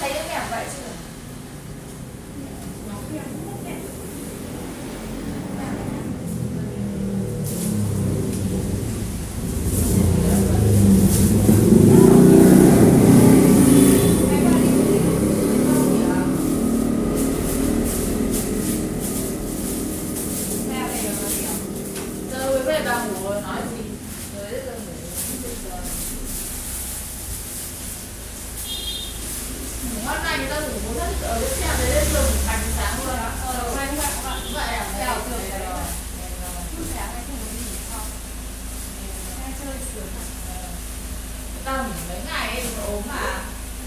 thấy cái mèo vậy chưa Thank you. Ngon này người ta ngủ một giấc ở cái xe đấy lên ngủ thành sáng luôn đó. Ờ, vậy vậy à? Vậy à? Tao nghỉ mấy ngày nó ốm mà.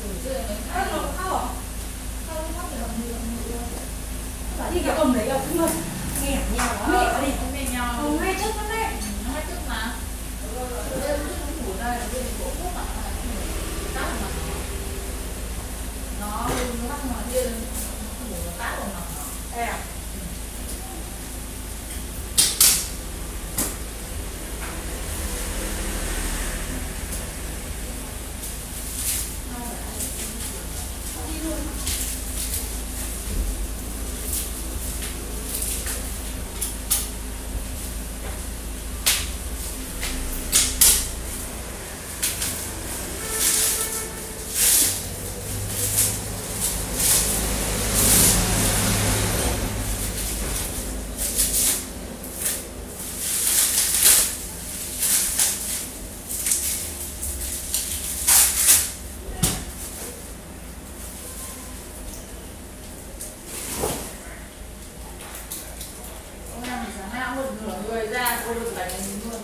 Ngủ chưa mấy ngày. đi cái ông đấy ông không nghe nhau Ờ, quá mẹ đi ông mẹ nhau. ông hay chất lắm đấy nó hết tức mà đêm nó ngủ đây đêm cổ phúc mà tát mà nó nó bắt mà kia nó tát vào mặt nó. người ra cô được đánh luôn.